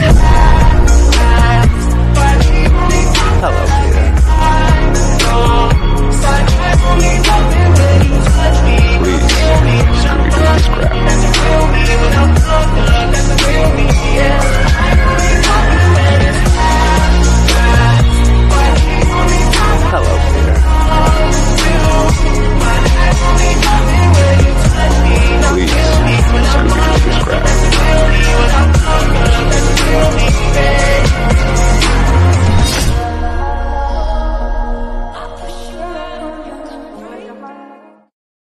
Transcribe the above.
Yeah.